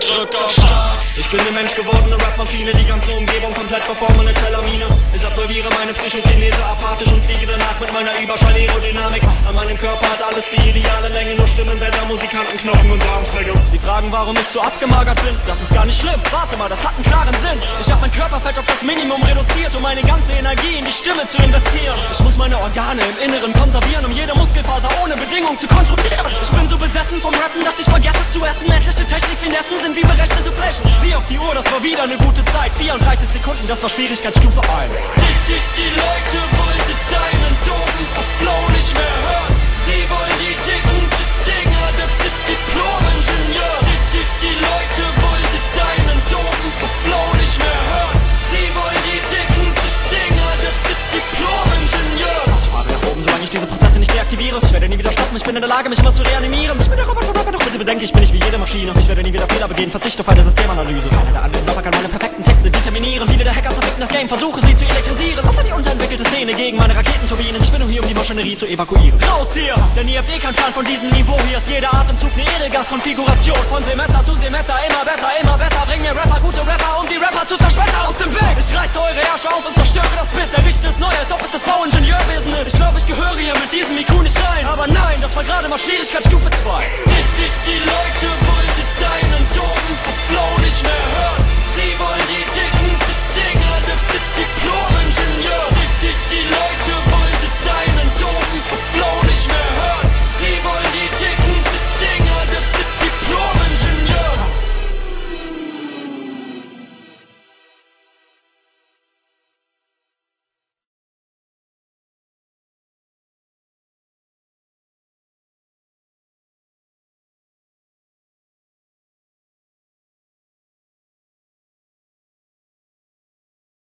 drück auf Start. Ich bin eine Mensch gewordene Rapmaschine, die ganze Umgebung komplett verformen, eine Tellermine. Ich absolviere meine Psychokinese apathisch und fliege danach mit meiner Überschall-Aerodynamik. An meinem Körper hat alles die ideale Länge, nur Stimmenbänder, Musikanten, Knochen und Darmstränge. Sie fragen, warum ich so abgemagert bin. Das ist gar nicht schlimm. Warte mal, das hat einen klaren Sinn. Ich hab mein Körperfett auf das Minimum reduziert, um meine ganze Energie in die Stimme zu investieren. Ich muss meine Organe im Inneren konservieren, um jede Muskelfaser ohne Bedingung zu kontrollieren. Ich bin so besessen vom Rappen, dass ich vergesse zu essen. Etliche Technikfinessen sind wie berechnete Flächen. Sieh auf die Uhr, das war wieder eine gute Zeit. 34 Sekunden, das war Schwierigkeitsstufe 1. Die, die, die Leute Deaktiviere. Ich werde nie wieder stoppen, ich bin in der Lage, mich immer zu reanimieren. Ich bin der Roboter-Rapper, doch bitte bedenke, ich bin nicht wie jede Maschine. Ich werde nie wieder Fehler begehen, verzichte auf eine Systemanalyse. Keiner der anderen Rapper kann meine perfekten Texte determinieren. Viele der Hacker zerficken das Game, versuche sie zu elektrisieren. Hat die unterentwickelte Szene gegen meine Raketenturbinen? Ich bin nur hier, um die Maschinerie zu evakuieren. Raus hier! Denn ihr habt eh keinen Plan von diesem Niveau. Hier ist jeder Atemzug eine Edelgas-Konfiguration. Von Semester zu Semester immer besser, immer besser. Reiße eure Herrsche auf und zerstöre das Biss. Errichte es neu, als ob es das Bauingenieurwesen ist. Ich glaube, ich gehöre hier mit diesem IQ nicht rein. Aber nein, das war gerade mal Schwierigkeitsstufe 2. Die, die, die Leute